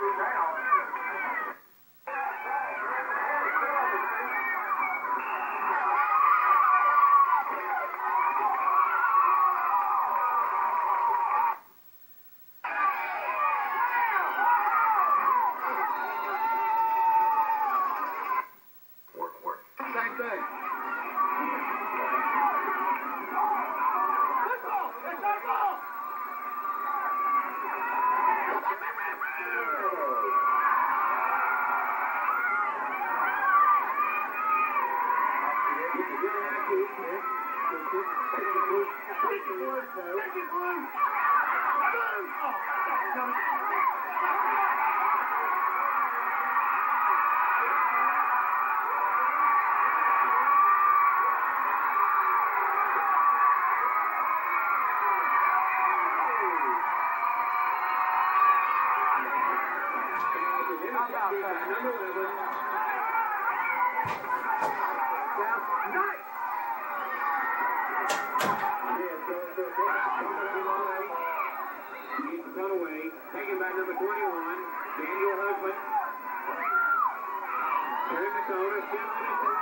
down. Tricky one, Nice! run away, taken by number 21, Daniel Husband. Terry McCone is still on his